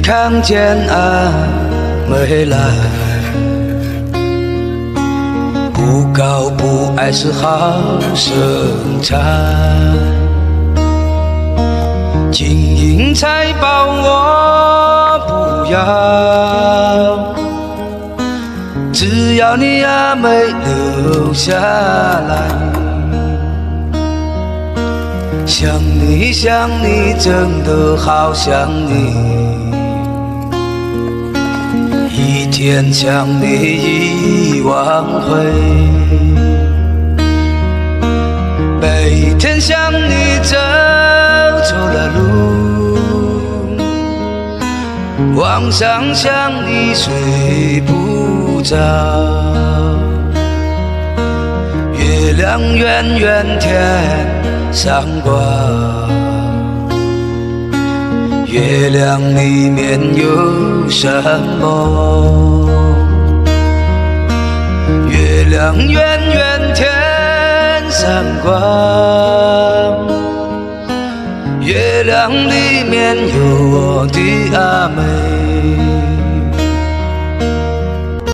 看见阿妹来，不高不矮是好身材，金银财宝我不要，只要你阿妹留下来。想你想你，真的好想你。天想你一万回，每天想你走错了路，晚上想你睡不着。月亮圆圆天。上挂，月亮里面有什么？月亮圆圆天上挂，月亮里面有我的阿妹。